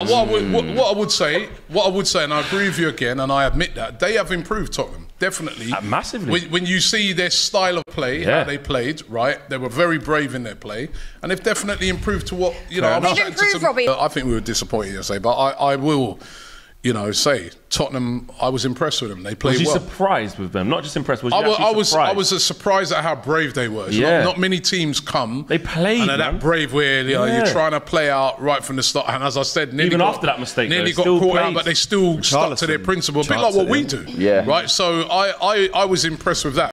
What I, would, what, what I would say, what I would say, and I agree with you again, and I admit that they have improved Tottenham definitely Uh, massively. When, when you see their style of play, Yeah. how they played, right? They were very brave in their play, and they've definitely improved to what you know. I was They've chatting to Robbie. I think we were disappointed yesterday, but I, I will, you know, say Tottenham. I was impressed with them. They Was played you well. surprised with them? Not just impressed. Was you I was, I was, surprised? I was surprised at how brave they were. Yeah. Not, not many teams come. They played, and they're man. that brave where you know, Yeah. you're trying to play out right from the start. And as I said, nearly Even got, after that mistake, nearly though, got still caught out, but they still stuck to their principle, a bit like what we do. Yeah. Right. So I, I, I was impressed with that.